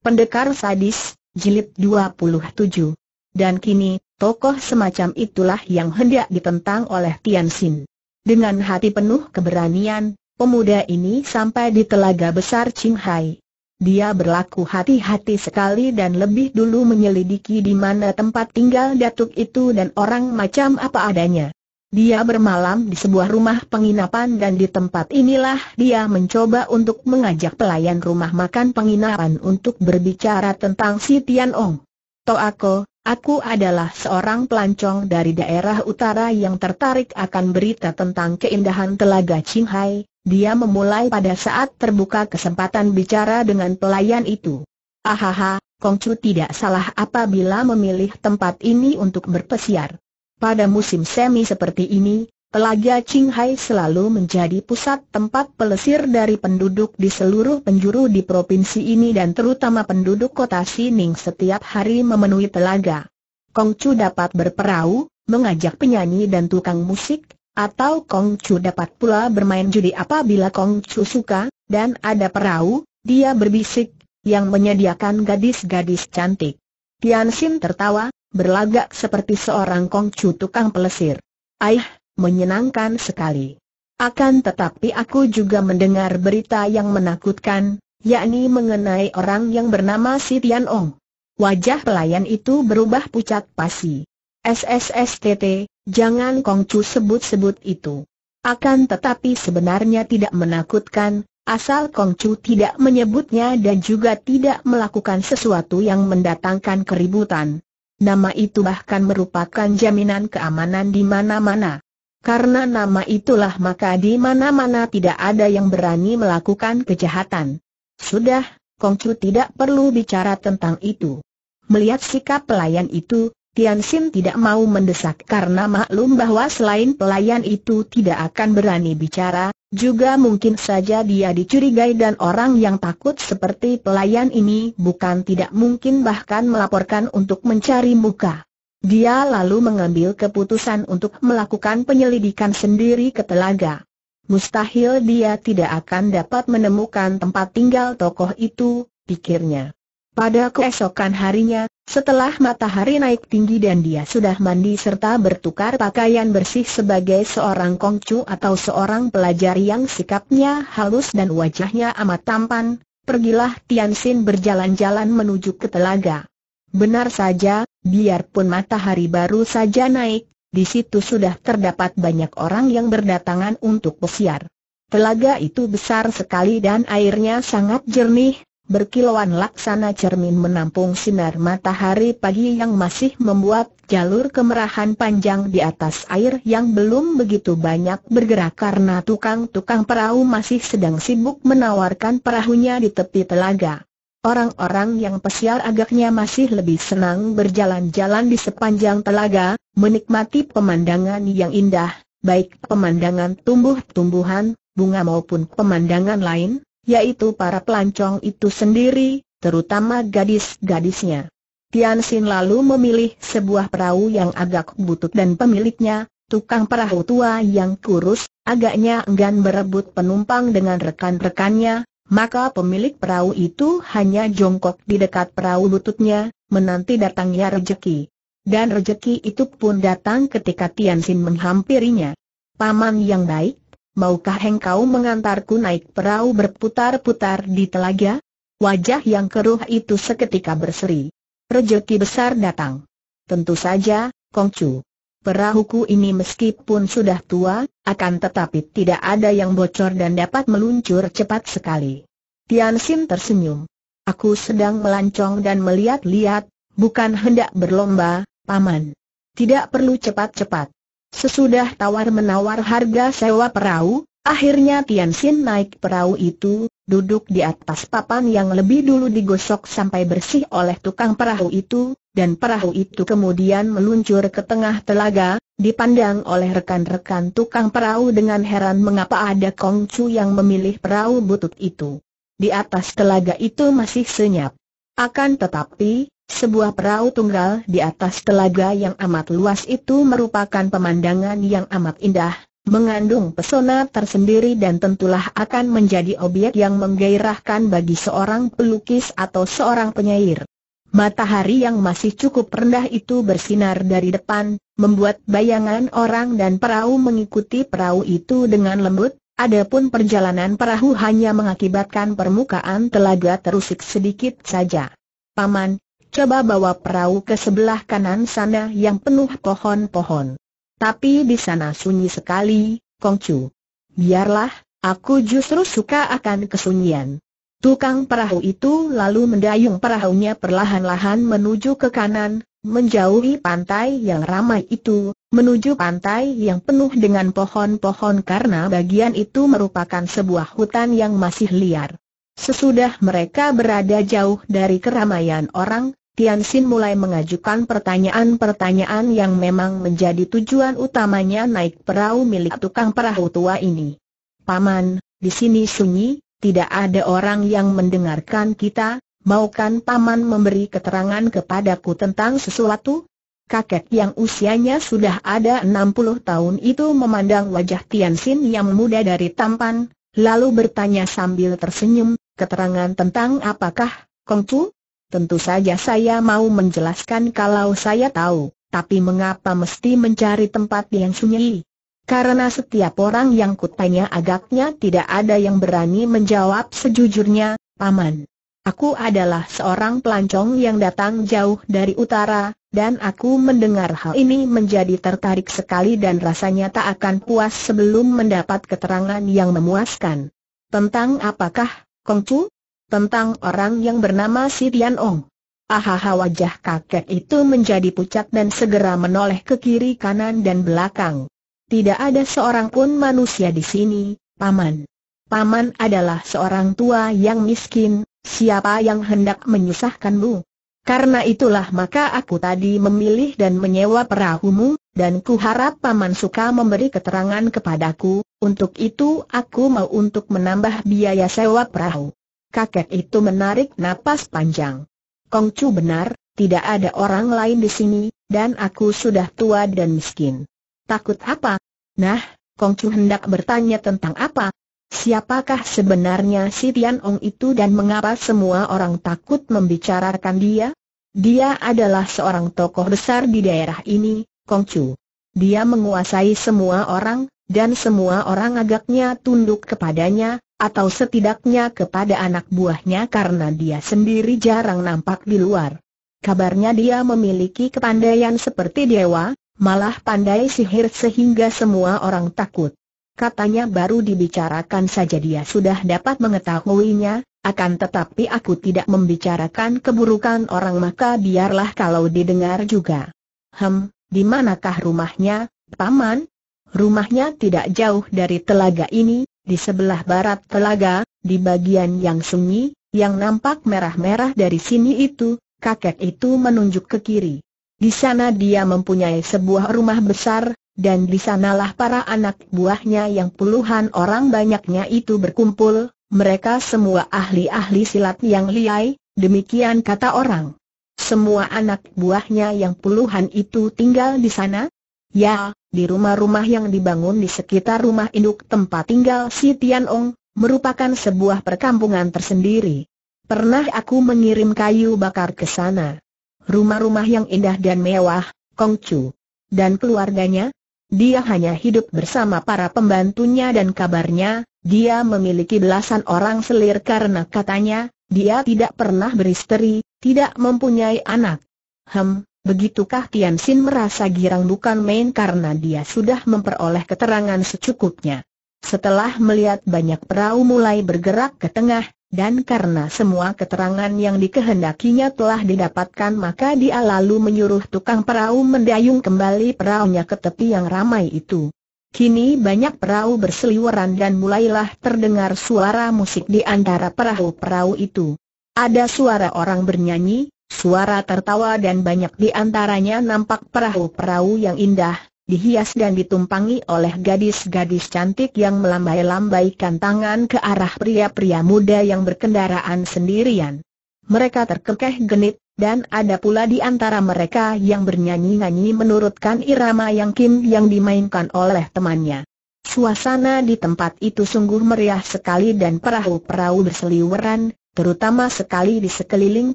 Pendekar Sadis, Jilid 27. Dan kini, tokoh semacam itulah yang hendak ditentang oleh Tian Xin. Dengan hati penuh keberanian, pemuda ini sampai di telaga besar Hai. Dia berlaku hati-hati sekali dan lebih dulu menyelidiki di mana tempat tinggal datuk itu dan orang macam apa adanya. Dia bermalam di sebuah rumah penginapan dan di tempat inilah dia mencoba untuk mengajak pelayan rumah makan penginapan untuk berbicara tentang si Tian Ong. Toako, aku adalah seorang pelancong dari daerah utara yang tertarik akan berita tentang keindahan telaga Qinghai. Dia memulai pada saat terbuka kesempatan bicara dengan pelayan itu. Ahaha, Kongcu tidak salah apabila memilih tempat ini untuk berpesiar. Pada musim semi seperti ini, Telaga Qinghai selalu menjadi pusat tempat pelesir dari penduduk di seluruh penjuru di provinsi ini dan terutama penduduk kota Sining setiap hari memenuhi telaga. Kongcu dapat berperahu, mengajak penyanyi dan tukang musik, atau Kongcu dapat pula bermain judi apabila Kongcu suka, dan ada perahu, dia berbisik, yang menyediakan gadis-gadis cantik. Tian Xin tertawa, berlagak seperti seorang kongcu tukang pelesir. Aih, menyenangkan sekali. Akan tetapi aku juga mendengar berita yang menakutkan, yakni mengenai orang yang bernama Si Tian Ong. Wajah pelayan itu berubah pucat pasi. SSSTT, jangan kongcu sebut-sebut itu. Akan tetapi sebenarnya tidak menakutkan, asal kongcu tidak menyebutnya dan juga tidak melakukan sesuatu yang mendatangkan keributan. Nama itu bahkan merupakan jaminan keamanan di mana-mana. Karena nama itulah maka di mana-mana tidak ada yang berani melakukan kejahatan. Sudah, Kongcu tidak perlu bicara tentang itu. Melihat sikap pelayan itu, Tian Xin tidak mau mendesak karena maklum bahwa selain pelayan itu tidak akan berani bicara, juga mungkin saja dia dicurigai dan orang yang takut seperti pelayan ini bukan tidak mungkin bahkan melaporkan untuk mencari muka. Dia lalu mengambil keputusan untuk melakukan penyelidikan sendiri ke telaga. Mustahil dia tidak akan dapat menemukan tempat tinggal tokoh itu, pikirnya. Pada keesokan harinya, setelah matahari naik tinggi dan dia sudah mandi serta bertukar pakaian bersih sebagai seorang kongcu atau seorang pelajar yang sikapnya halus dan wajahnya amat tampan, pergilah Tian Xin berjalan-jalan menuju ke telaga. Benar saja, biarpun matahari baru saja naik, di situ sudah terdapat banyak orang yang berdatangan untuk pesiar. Telaga itu besar sekali dan airnya sangat jernih, berkilauan laksana cermin menampung sinar matahari pagi yang masih membuat jalur kemerahan panjang di atas air yang belum begitu banyak bergerak karena tukang-tukang perahu masih sedang sibuk menawarkan perahunya di tepi telaga. Orang-orang yang pesiar agaknya masih lebih senang berjalan-jalan di sepanjang telaga, menikmati pemandangan yang indah, baik pemandangan tumbuh-tumbuhan, bunga maupun pemandangan lain, yaitu para pelancong itu sendiri, terutama gadis-gadisnya. Tian Xin lalu memilih sebuah perahu yang agak butut dan pemiliknya, tukang perahu tua yang kurus, agaknya enggan berebut penumpang dengan rekan-rekannya, maka pemilik perahu itu hanya jongkok di dekat perahu bututnya, menanti datangnya rejeki. Dan rejeki itu pun datang ketika Tian Xin menghampirinya. Paman yang baik, maukah engkau mengantarku naik perahu berputar-putar di telaga? Wajah yang keruh itu seketika berseri. Rejeki besar datang. Tentu saja, Kongcu. Perahuku ini meskipun sudah tua, akan tetapi tidak ada yang bocor dan dapat meluncur cepat sekali. Tian Sim tersenyum. Aku sedang melancong dan melihat-lihat, bukan hendak berlomba, paman. Tidak perlu cepat-cepat. Sesudah tawar-menawar harga sewa perahu, akhirnya Tian Xin naik perahu itu, duduk di atas papan yang lebih dulu digosok sampai bersih oleh tukang perahu itu, dan perahu itu kemudian meluncur ke tengah telaga, dipandang oleh rekan-rekan tukang perahu dengan heran mengapa ada Kongcu yang memilih perahu butut itu. Di atas telaga itu masih senyap. Akan tetapi, sebuah perahu tunggal di atas telaga yang amat luas itu merupakan pemandangan yang amat indah, mengandung pesona tersendiri dan tentulah akan menjadi objek yang menggairahkan bagi seorang pelukis atau seorang penyair. Matahari yang masih cukup rendah itu bersinar dari depan, membuat bayangan orang dan perahu mengikuti perahu itu dengan lembut, adapun perjalanan perahu hanya mengakibatkan permukaan telaga terusik sedikit saja. Paman, coba bawa perahu ke sebelah kanan sana yang penuh pohon-pohon. Tapi di sana sunyi sekali, Kongcu. Biarlah, aku justru suka akan kesunyian. Tukang perahu itu lalu mendayung perahunya perlahan-lahan menuju ke kanan, menjauhi pantai yang ramai itu, menuju pantai yang penuh dengan pohon-pohon karena bagian itu merupakan sebuah hutan yang masih liar. Sesudah mereka berada jauh dari keramaian orang, Tian Sin mulai mengajukan pertanyaan-pertanyaan yang memang menjadi tujuan utamanya naik perahu milik tukang perahu tua ini. Paman, di sini sunyi, tidak ada orang yang mendengarkan kita, maukan Paman memberi keterangan kepadaku tentang sesuatu? Kakek yang usianya sudah ada 60 tahun itu memandang wajah Tian Sin yang muda dari tampan, lalu bertanya sambil tersenyum, keterangan tentang apakah, Kongcu? Tentu saja saya mau menjelaskan kalau saya tahu, tapi mengapa mesti mencari tempat yang sunyi? Karena setiap orang yang kutanya agaknya tidak ada yang berani menjawab sejujurnya, Paman. Aku adalah seorang pelancong yang datang jauh dari utara, dan aku mendengar hal ini menjadi tertarik sekali dan rasanya tak akan puas sebelum mendapat keterangan yang memuaskan. Tentang apakah, Kongcu? Tentang orang yang bernama Si Tian Ong. Ahaha wajah kakek itu menjadi pucat dan segera menoleh ke kiri kanan dan belakang. Tidak ada seorang pun manusia di sini, Paman. Paman adalah seorang tua yang miskin, siapa yang hendak menyusahkanmu? Karena itulah maka aku tadi memilih dan menyewa perahumu, dan kuharap Paman suka memberi keterangan kepadaku, untuk itu aku mau untuk menambah biaya sewa perahu. Kakek itu menarik napas panjang. Kongcu benar, tidak ada orang lain di sini, dan aku sudah tua dan miskin. Takut apa? Nah, Kongcu hendak bertanya tentang apa? Siapakah sebenarnya si Tian Ong itu dan mengapa semua orang takut membicarakan dia? Dia adalah seorang tokoh besar di daerah ini, Kongcu. Dia menguasai semua orang, dan semua orang agaknya tunduk kepadanya, atau setidaknya kepada anak buahnya karena dia sendiri jarang nampak di luar. Kabarnya dia memiliki kepandaian seperti dewa, malah pandai sihir sehingga semua orang takut. Katanya baru dibicarakan saja dia sudah dapat mengetahuinya, akan tetapi aku tidak membicarakan keburukan orang maka biarlah kalau didengar juga. Hem, di manakah rumahnya, Paman? Rumahnya tidak jauh dari telaga ini, di sebelah barat telaga, di bagian yang sunyi, yang nampak merah-merah dari sini itu, kakek itu menunjuk ke kiri. Di sana dia mempunyai sebuah rumah besar, dan di sanalah para anak buahnya yang puluhan orang banyaknya itu berkumpul, mereka semua ahli-ahli silat yang liai, demikian kata orang. Semua anak buahnya yang puluhan itu tinggal di sana, Ya, di rumah-rumah yang dibangun di sekitar rumah induk tempat tinggal si Tian Ong, merupakan sebuah perkampungan tersendiri. Pernah aku mengirim kayu bakar ke sana. Rumah-rumah yang indah dan mewah, Kong Chu. Dan keluarganya? Dia hanya hidup bersama para pembantunya dan kabarnya, dia memiliki belasan orang selir karena katanya, dia tidak pernah beristri, tidak mempunyai anak. Hem, Begitukah Tian Sin merasa girang bukan main karena dia sudah memperoleh keterangan secukupnya. Setelah melihat banyak perahu mulai bergerak ke tengah, dan karena semua keterangan yang dikehendakinya telah didapatkan maka dia lalu menyuruh tukang perahu mendayung kembali perahunya ke tepi yang ramai itu. Kini banyak perahu berseliweran dan mulailah terdengar suara musik di antara perahu-perahu itu. Ada suara orang bernyanyi, Suara tertawa dan banyak di antaranya nampak perahu-perahu yang indah, dihias dan ditumpangi oleh gadis-gadis cantik yang melambai-lambaikan tangan ke arah pria-pria muda yang berkendaraan sendirian. Mereka terkekeh genit, dan ada pula di antara mereka yang bernyanyi-nyanyi menurutkan irama yang kim yang dimainkan oleh temannya. Suasana di tempat itu sungguh meriah sekali dan perahu-perahu berseliweran, terutama sekali di sekeliling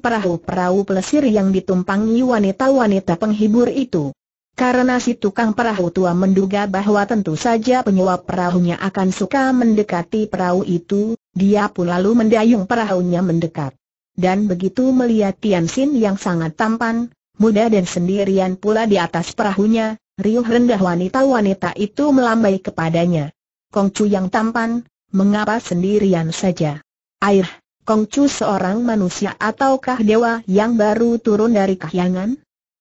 perahu-perahu pelesir yang ditumpangi wanita-wanita penghibur itu. Karena si tukang perahu tua menduga bahwa tentu saja penyewa perahunya akan suka mendekati perahu itu, dia pun lalu mendayung perahunya mendekat. Dan begitu melihat Tian Sin yang sangat tampan, muda dan sendirian pula di atas perahunya, riuh rendah wanita-wanita itu melambai kepadanya. Kongcu yang tampan, mengapa sendirian saja? Air, Kongcu seorang manusia ataukah dewa yang baru turun dari kahyangan?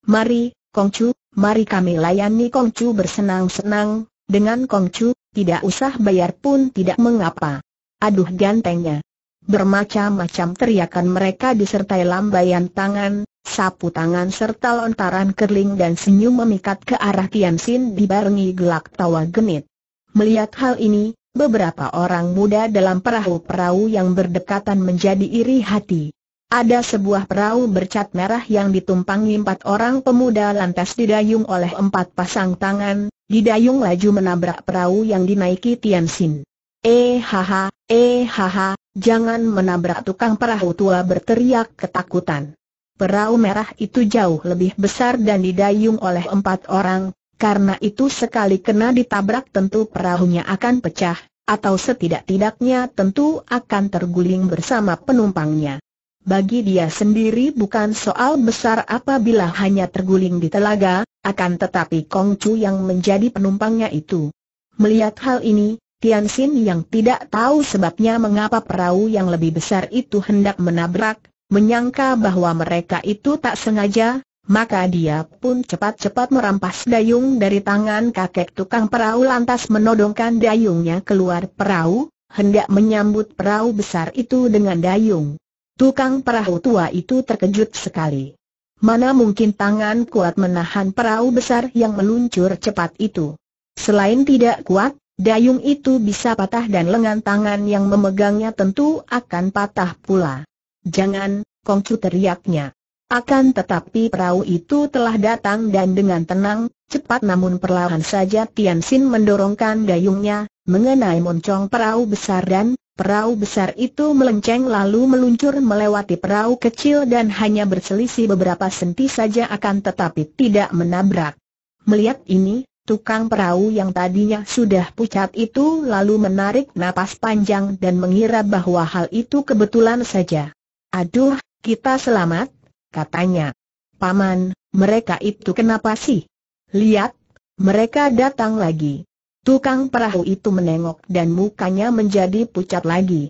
Mari, Kongcu, mari kami layani Kongcu bersenang-senang, dengan Kongcu, tidak usah bayar pun tidak mengapa. Aduh gantengnya. Bermacam-macam teriakan mereka disertai lambaian tangan, sapu tangan serta lontaran kerling dan senyum memikat ke arah Tian Sin dibarengi gelak tawa genit. Melihat hal ini, beberapa orang muda dalam perahu-perahu yang berdekatan menjadi iri hati. Ada sebuah perahu bercat merah yang ditumpangi empat orang pemuda lantas didayung oleh empat pasang tangan, didayung laju menabrak perahu yang dinaiki Tian Sin. Eh haha, eh haha, jangan menabrak tukang perahu tua berteriak ketakutan. Perahu merah itu jauh lebih besar dan didayung oleh empat orang, karena itu sekali kena ditabrak tentu perahunya akan pecah, atau setidak-tidaknya tentu akan terguling bersama penumpangnya. Bagi dia sendiri bukan soal besar apabila hanya terguling di telaga, akan tetapi Kong Chu yang menjadi penumpangnya itu. Melihat hal ini, Tian Xin yang tidak tahu sebabnya mengapa perahu yang lebih besar itu hendak menabrak, menyangka bahwa mereka itu tak sengaja, maka dia pun cepat-cepat merampas dayung dari tangan kakek tukang perahu lantas menodongkan dayungnya keluar perahu, hendak menyambut perahu besar itu dengan dayung. Tukang perahu tua itu terkejut sekali. Mana mungkin tangan kuat menahan perahu besar yang meluncur cepat itu. Selain tidak kuat, Dayung itu bisa patah dan lengan tangan yang memegangnya tentu akan patah pula. Jangan, Kongcu teriaknya. Akan tetapi perahu itu telah datang dan dengan tenang, cepat namun perlahan saja Tian Sin mendorongkan dayungnya, mengenai moncong perahu besar dan, perahu besar itu melenceng lalu meluncur melewati perahu kecil dan hanya berselisih beberapa senti saja akan tetapi tidak menabrak. Melihat ini, Tukang perahu yang tadinya sudah pucat itu lalu menarik napas panjang dan mengira bahwa hal itu kebetulan saja. Aduh, kita selamat, katanya. Paman, mereka itu kenapa sih? Lihat, mereka datang lagi. Tukang perahu itu menengok dan mukanya menjadi pucat lagi.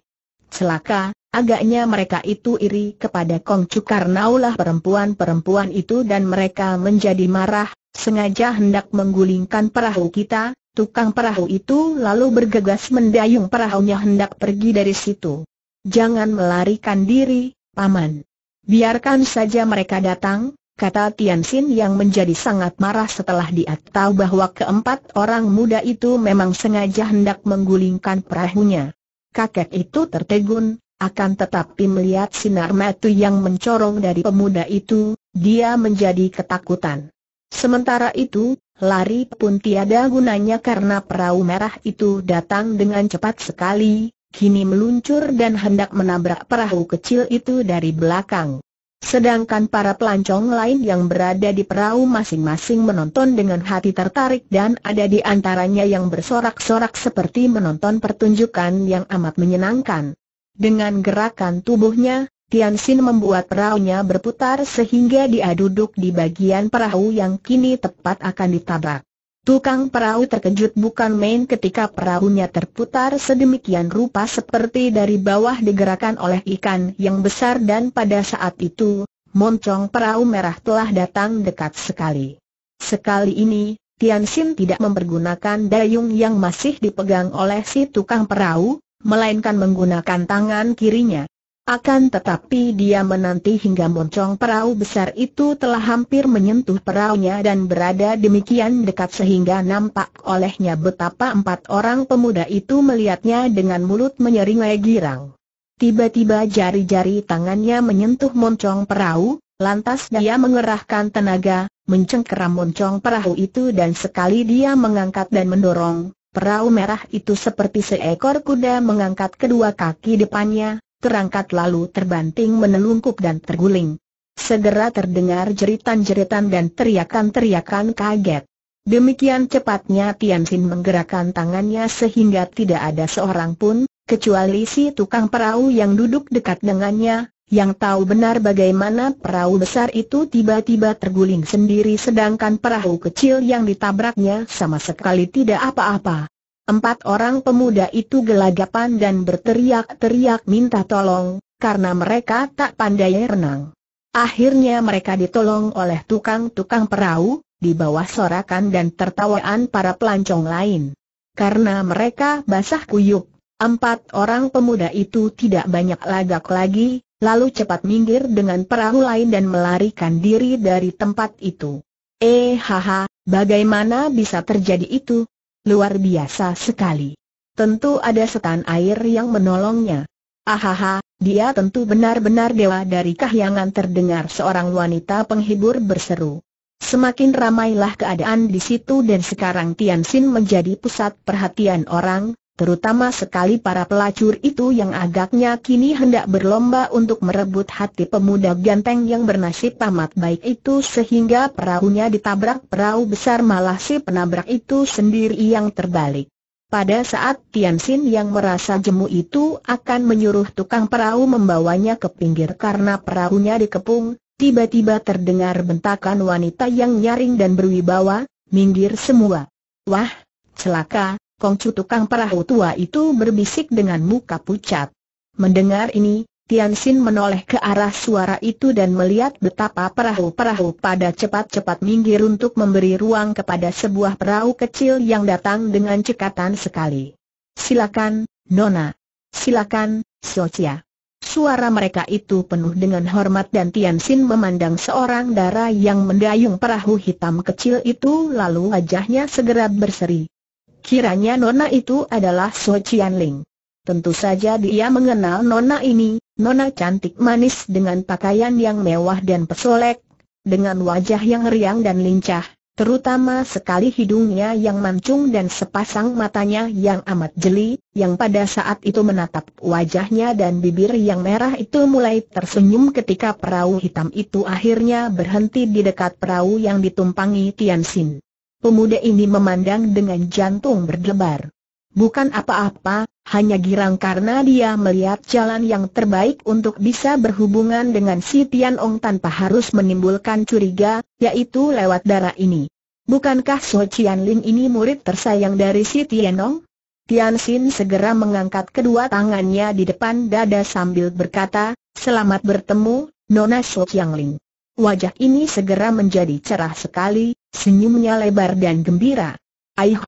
Celaka, agaknya mereka itu iri kepada Kongcu karena ulah perempuan-perempuan itu dan mereka menjadi marah, sengaja hendak menggulingkan perahu kita, tukang perahu itu lalu bergegas mendayung perahunya hendak pergi dari situ. Jangan melarikan diri, Paman. Biarkan saja mereka datang, kata Tian Sin yang menjadi sangat marah setelah dia tahu bahwa keempat orang muda itu memang sengaja hendak menggulingkan perahunya. Kakek itu tertegun, akan tetapi melihat sinar mata yang mencorong dari pemuda itu, dia menjadi ketakutan. Sementara itu, lari pun tiada gunanya karena perahu merah itu datang dengan cepat sekali, kini meluncur dan hendak menabrak perahu kecil itu dari belakang. Sedangkan para pelancong lain yang berada di perahu masing-masing menonton dengan hati tertarik dan ada di antaranya yang bersorak-sorak seperti menonton pertunjukan yang amat menyenangkan. Dengan gerakan tubuhnya, Tian Sin membuat perahunya berputar sehingga dia duduk di bagian perahu yang kini tepat akan ditabrak. Tukang perahu terkejut bukan main ketika perahunya terputar sedemikian rupa seperti dari bawah digerakkan oleh ikan yang besar dan pada saat itu, moncong perahu merah telah datang dekat sekali. Sekali ini, Tian Sin tidak mempergunakan dayung yang masih dipegang oleh si tukang perahu, melainkan menggunakan tangan kirinya. Akan tetapi dia menanti hingga moncong perahu besar itu telah hampir menyentuh perahunya dan berada demikian dekat sehingga nampak olehnya betapa empat orang pemuda itu melihatnya dengan mulut menyeringai girang. Tiba-tiba jari-jari tangannya menyentuh moncong perahu, lantas dia mengerahkan tenaga, mencengkeram moncong perahu itu dan sekali dia mengangkat dan mendorong, perahu merah itu seperti seekor kuda mengangkat kedua kaki depannya, terangkat lalu terbanting menelungkup dan terguling. Segera terdengar jeritan-jeritan dan teriakan-teriakan kaget. Demikian cepatnya Tiansin menggerakkan tangannya sehingga tidak ada seorang pun, kecuali si tukang perahu yang duduk dekat dengannya, yang tahu benar bagaimana perahu besar itu tiba-tiba terguling sendiri sedangkan perahu kecil yang ditabraknya sama sekali tidak apa-apa. Empat orang pemuda itu gelagapan dan berteriak-teriak minta tolong, karena mereka tak pandai renang. Akhirnya mereka ditolong oleh tukang-tukang perahu, di bawah sorakan dan tertawaan para pelancong lain. Karena mereka basah kuyup, empat orang pemuda itu tidak banyak lagak lagi, lalu cepat minggir dengan perahu lain dan melarikan diri dari tempat itu. Eh haha, bagaimana bisa terjadi itu? Luar biasa sekali. Tentu ada setan air yang menolongnya. Ahaha, dia tentu benar-benar dewa dari kahyangan terdengar seorang wanita penghibur berseru. Semakin ramailah keadaan di situ dan sekarang Tiansin menjadi pusat perhatian orang, terutama sekali para pelacur itu yang agaknya kini hendak berlomba untuk merebut hati pemuda ganteng yang bernasib amat baik itu sehingga perahunya ditabrak perahu besar malah si penabrak itu sendiri yang terbalik. Pada saat Tiansin yang merasa jemu itu akan menyuruh tukang perahu membawanya ke pinggir karena perahunya dikepung, Tiba-tiba terdengar bentakan wanita yang nyaring dan berwibawa, minggir semua. Wah, celaka, Kongcu tukang perahu tua itu berbisik dengan muka pucat. Mendengar ini, Tiansin menoleh ke arah suara itu dan melihat betapa perahu-perahu pada cepat-cepat minggir untuk memberi ruang kepada sebuah perahu kecil yang datang dengan cekatan sekali. Silakan, Nona. Silakan, Socia. Suara mereka itu penuh dengan hormat dan Tian Sin memandang seorang darah yang mendayung perahu hitam kecil itu lalu wajahnya segera berseri. Kiranya nona itu adalah So Chian Ling. Tentu saja dia mengenal nona ini, nona cantik manis dengan pakaian yang mewah dan pesolek, dengan wajah yang riang dan lincah, terutama sekali hidungnya yang mancung dan sepasang matanya yang amat jeli, yang pada saat itu menatap wajahnya dan bibir yang merah itu mulai tersenyum ketika perahu hitam itu akhirnya berhenti di dekat perahu yang ditumpangi Tiansin. Pemuda ini memandang dengan jantung berdebar. Bukan apa-apa, hanya girang karena dia melihat jalan yang terbaik untuk bisa berhubungan dengan si Tian Ong tanpa harus menimbulkan curiga, yaitu lewat darah ini. Bukankah So Chian Ling ini murid tersayang dari si Tian Ong? Tian Sin segera mengangkat kedua tangannya di depan dada sambil berkata, Selamat bertemu, Nona So Chiang Ling. Wajah ini segera menjadi cerah sekali, senyumnya lebar dan gembira. Aih,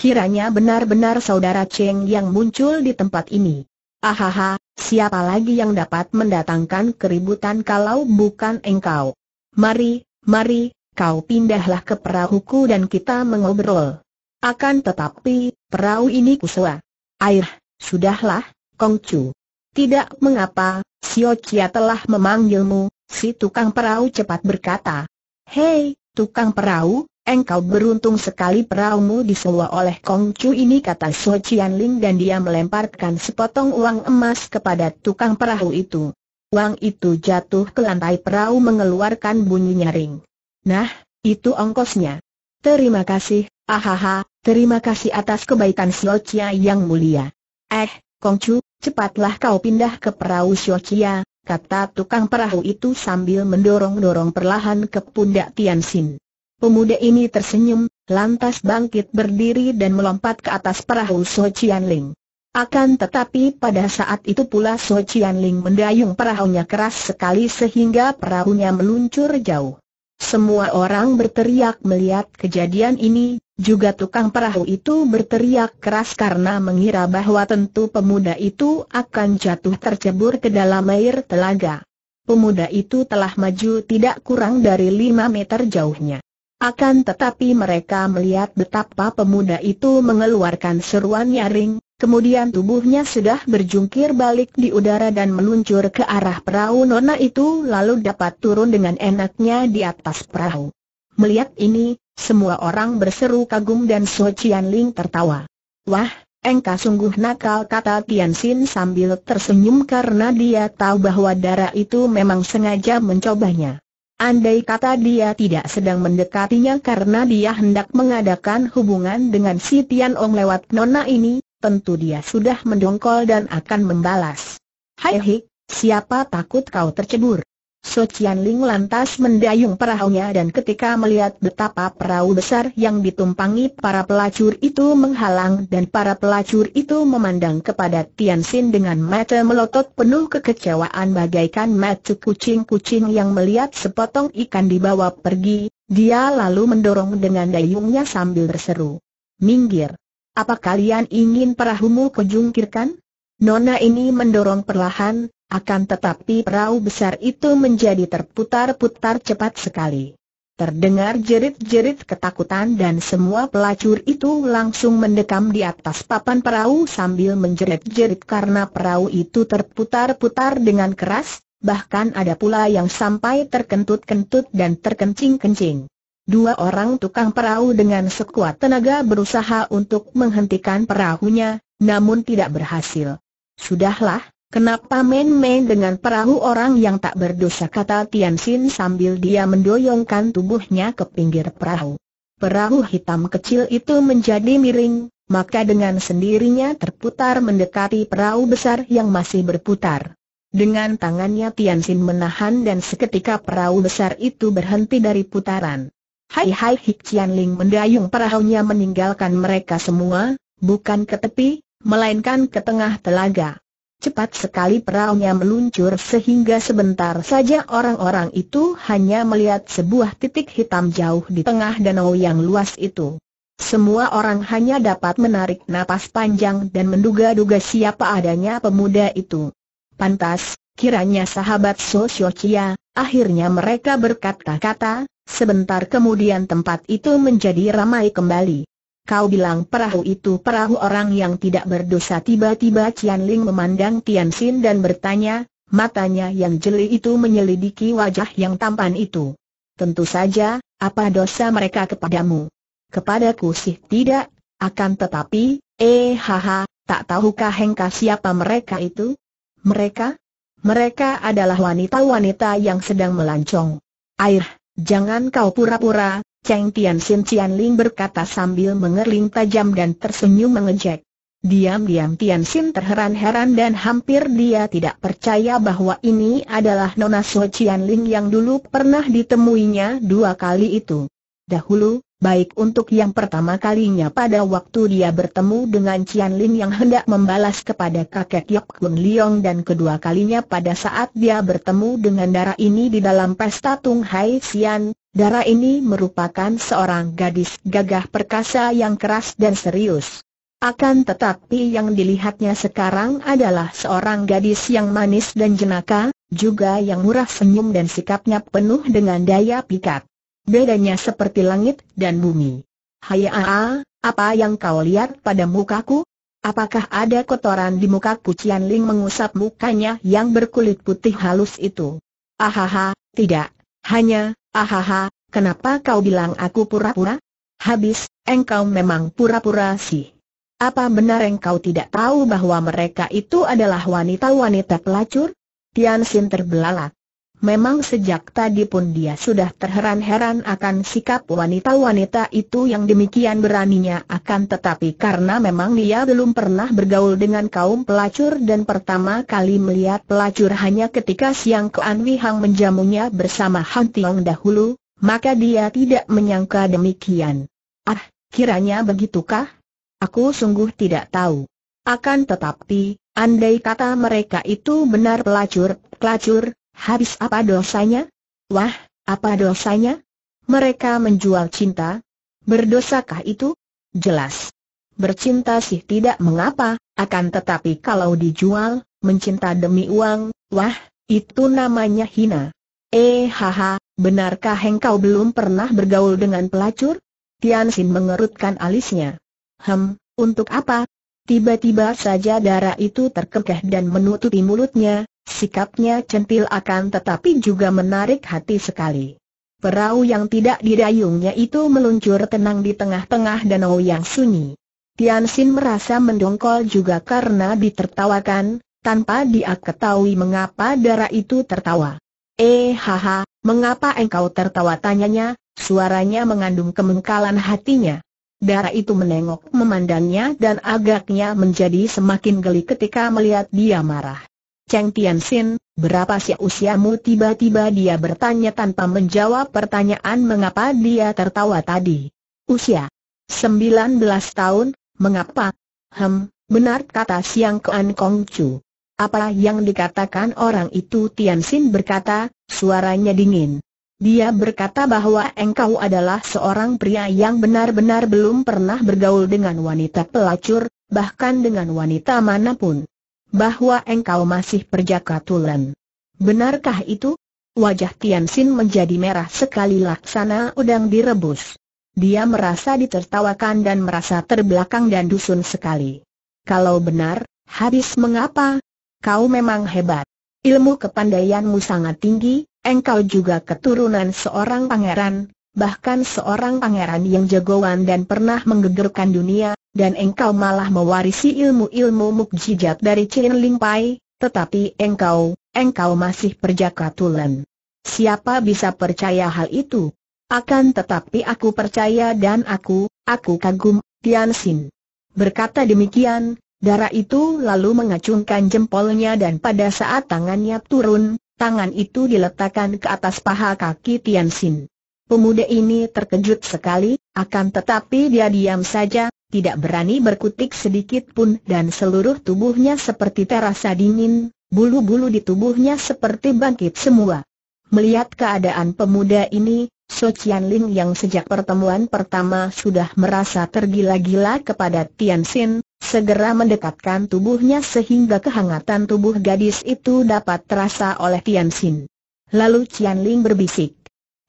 Kiranya benar-benar saudara Cheng yang muncul di tempat ini. Ahaha, siapa lagi yang dapat mendatangkan keributan kalau bukan engkau? Mari, mari, kau pindahlah ke perahuku dan kita mengobrol. Akan tetapi, perahu ini kusua. Air, sudahlah, Kongcu. Tidak mengapa, Chia telah memanggilmu, si tukang perahu cepat berkata. Hei, tukang perahu, Engkau beruntung sekali perahumu disewa oleh Kong Chu ini kata So Chian Ling dan dia melemparkan sepotong uang emas kepada tukang perahu itu. Uang itu jatuh ke lantai perahu mengeluarkan bunyi nyaring. Nah, itu ongkosnya. Terima kasih, ahaha, terima kasih atas kebaikan Chia yang mulia. Eh, Kong Chu, cepatlah kau pindah ke perahu Chia, kata tukang perahu itu sambil mendorong-dorong perlahan ke pundak Tian Sin. Pemuda ini tersenyum, lantas bangkit berdiri dan melompat ke atas perahu So Chian Ling. Akan tetapi pada saat itu pula So Chian Ling mendayung perahunya keras sekali sehingga perahunya meluncur jauh. Semua orang berteriak melihat kejadian ini, juga tukang perahu itu berteriak keras karena mengira bahwa tentu pemuda itu akan jatuh tercebur ke dalam air telaga. Pemuda itu telah maju tidak kurang dari lima meter jauhnya. Akan tetapi mereka melihat betapa pemuda itu mengeluarkan seruan nyaring, kemudian tubuhnya sudah berjungkir balik di udara dan meluncur ke arah perahu nona itu lalu dapat turun dengan enaknya di atas perahu. Melihat ini, semua orang berseru kagum dan So Chian Ling tertawa. Wah, engkau sungguh nakal kata Tian Sin sambil tersenyum karena dia tahu bahwa darah itu memang sengaja mencobanya. Andai kata dia tidak sedang mendekatinya karena dia hendak mengadakan hubungan dengan si Tian Ong lewat nona ini, tentu dia sudah mendongkol dan akan membalas. Hai Hik, siapa takut kau tercebur? So Chian Ling lantas mendayung perahunya dan ketika melihat betapa perahu besar yang ditumpangi para pelacur itu menghalang dan para pelacur itu memandang kepada Tian Sin dengan mata melotot penuh kekecewaan bagaikan mata kucing-kucing yang melihat sepotong ikan dibawa pergi, dia lalu mendorong dengan dayungnya sambil berseru. Minggir! Apa kalian ingin perahumu kejungkirkan? Nona ini mendorong perlahan, akan tetapi perahu besar itu menjadi terputar-putar cepat sekali. Terdengar jerit-jerit ketakutan dan semua pelacur itu langsung mendekam di atas papan perahu sambil menjerit-jerit karena perahu itu terputar-putar dengan keras, bahkan ada pula yang sampai terkentut-kentut dan terkencing-kencing. Dua orang tukang perahu dengan sekuat tenaga berusaha untuk menghentikan perahunya, namun tidak berhasil. Sudahlah, kenapa main-main dengan perahu orang yang tak berdosa kata Tian Sin sambil dia mendoyongkan tubuhnya ke pinggir perahu. Perahu hitam kecil itu menjadi miring, maka dengan sendirinya terputar mendekati perahu besar yang masih berputar. Dengan tangannya Tian Sin menahan dan seketika perahu besar itu berhenti dari putaran. Hai hai Hik Chian Ling mendayung perahunya meninggalkan mereka semua, bukan ke tepi, melainkan ke tengah telaga. Cepat sekali perahunya meluncur sehingga sebentar saja orang-orang itu hanya melihat sebuah titik hitam jauh di tengah danau yang luas itu. Semua orang hanya dapat menarik napas panjang dan menduga-duga siapa adanya pemuda itu. Pantas, kiranya sahabat Sosiocia, akhirnya mereka berkata-kata, sebentar kemudian tempat itu menjadi ramai kembali. Kau bilang perahu itu perahu orang yang tidak berdosa Tiba-tiba Cian Ling memandang Tian Sin dan bertanya, matanya yang jeli itu menyelidiki wajah yang tampan itu. Tentu saja, apa dosa mereka kepadamu? Kepadaku sih tidak, akan tetapi, eh haha, tak tahukah hengkah siapa mereka itu? Mereka? Mereka adalah wanita-wanita yang sedang melancong. Air, jangan kau pura-pura, Cheng Tian Sin Cian Ling berkata sambil mengerling tajam dan tersenyum mengejek. Diam-diam Tian Sin terheran-heran dan hampir dia tidak percaya bahwa ini adalah Nona So Cian Ling yang dulu pernah ditemuinya dua kali itu. Dahulu, baik untuk yang pertama kalinya pada waktu dia bertemu dengan Cian Ling yang hendak membalas kepada kakek Yok Kun Leong dan kedua kalinya pada saat dia bertemu dengan darah ini di dalam pesta Tung Hai Sian, darah ini merupakan seorang gadis gagah perkasa yang keras dan serius. Akan tetapi yang dilihatnya sekarang adalah seorang gadis yang manis dan jenaka, juga yang murah senyum dan sikapnya penuh dengan daya pikat. Bedanya seperti langit dan bumi. Hai Aa, apa yang kau lihat pada mukaku? Apakah ada kotoran di mukaku? Cian Ling mengusap mukanya yang berkulit putih halus itu. Ahaha, tidak. Hanya, ahaha, kenapa kau bilang aku pura-pura? Habis, engkau memang pura-pura sih. Apa benar engkau tidak tahu bahwa mereka itu adalah wanita-wanita pelacur? Tian Sin terbelalak. Memang sejak tadi pun dia sudah terheran-heran akan sikap wanita-wanita itu yang demikian beraninya akan tetapi karena memang dia belum pernah bergaul dengan kaum pelacur dan pertama kali melihat pelacur hanya ketika siang Koan Hang menjamunya bersama Han Tiong dahulu, maka dia tidak menyangka demikian. Ah, kiranya begitukah? Aku sungguh tidak tahu. Akan tetapi, andai kata mereka itu benar pelacur, pelacur, Habis apa dosanya? Wah, apa dosanya? Mereka menjual cinta? Berdosakah itu? Jelas. Bercinta sih tidak mengapa, akan tetapi kalau dijual, mencinta demi uang, wah, itu namanya hina. Eh haha, benarkah engkau belum pernah bergaul dengan pelacur? Tian Sin mengerutkan alisnya. Hem, untuk apa? Tiba-tiba saja darah itu terkekeh dan menutupi mulutnya, Sikapnya centil akan tetapi juga menarik hati sekali. Perahu yang tidak didayungnya itu meluncur tenang di tengah-tengah danau yang sunyi. Tian Xin merasa mendongkol juga karena ditertawakan, tanpa dia ketahui mengapa darah itu tertawa. Eh haha, mengapa engkau tertawa tanyanya, suaranya mengandung kemengkalan hatinya. Darah itu menengok memandangnya dan agaknya menjadi semakin geli ketika melihat dia marah. Cheng Tianxin, berapa sih usiamu? Tiba-tiba dia bertanya tanpa menjawab pertanyaan mengapa dia tertawa tadi. Usia 19 tahun, Mengapa? Hem, benar kata Siang Kean Kong Chu. Apa yang dikatakan orang itu Tian Xin berkata, suaranya dingin. Dia berkata bahwa engkau adalah seorang pria yang benar-benar belum pernah bergaul dengan wanita pelacur, bahkan dengan wanita mana pun. Bahwa engkau masih perjaka tulen. Benarkah itu? Wajah Tian Xin menjadi merah sekali laksana udang direbus. Dia merasa ditertawakan dan merasa terbelakang dan dusun sekali. Kalau benar, habis mengapa? Kau memang hebat. Ilmu kepandaianmu sangat tinggi, engkau juga keturunan seorang pangeran, bahkan seorang pangeran yang jagoan dan pernah menggegerkan dunia, dan engkau malah mewarisi ilmu-ilmu mukjizat dari Chin Ling Pai, tetapi engkau, engkau masih perjaka tulen. Siapa bisa percaya hal itu? Akan tetapi aku percaya dan aku, aku kagum, Tian Xin. Berkata demikian, darah itu lalu mengacungkan jempolnya dan pada saat tangannya turun, tangan itu diletakkan ke atas paha kaki Tian Xin. Pemuda ini terkejut sekali, akan tetapi dia diam saja, tidak berani berkutik sedikit pun dan seluruh tubuhnya seperti terasa dingin, bulu-bulu di tubuhnya seperti bangkit semua. Melihat keadaan pemuda ini, So Chian Ling yang sejak pertemuan pertama sudah merasa tergila-gila kepada Tian Xin, segera mendekatkan tubuhnya sehingga kehangatan tubuh gadis itu dapat terasa oleh Tian Xin. Lalu Chian Ling berbisik.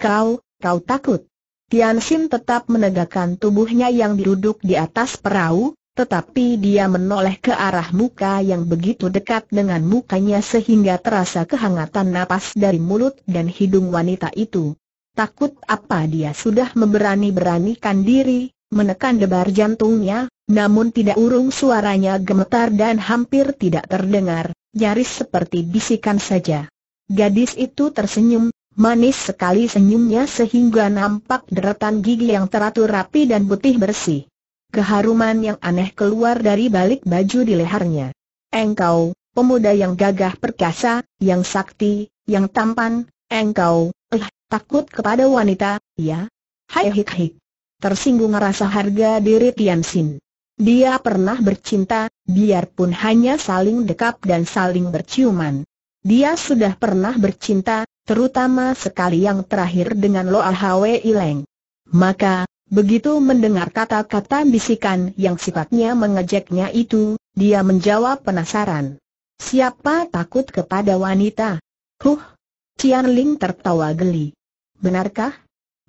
Kau, kau takut? Tian Xin tetap menegakkan tubuhnya yang duduk di atas perahu, tetapi dia menoleh ke arah muka yang begitu dekat dengan mukanya sehingga terasa kehangatan napas dari mulut dan hidung wanita itu. Takut apa dia sudah memberani-beranikan diri, menekan debar jantungnya, namun tidak urung suaranya gemetar dan hampir tidak terdengar, nyaris seperti bisikan saja. Gadis itu tersenyum, manis sekali senyumnya sehingga nampak deretan gigi yang teratur rapi dan putih bersih. Keharuman yang aneh keluar dari balik baju di lehernya. Engkau, pemuda yang gagah perkasa, yang sakti, yang tampan, engkau, eh, Takut kepada wanita, ya? Hai hik hik. Tersinggung rasa harga diri Tian Xin. Dia pernah bercinta, biarpun hanya saling dekap dan saling berciuman. Dia sudah pernah bercinta, terutama sekali yang terakhir dengan Loa Hwe Ileng. Maka, begitu mendengar kata-kata bisikan yang sifatnya mengejeknya itu, dia menjawab penasaran. Siapa takut kepada wanita? Huh! Cian Ling tertawa geli. Benarkah?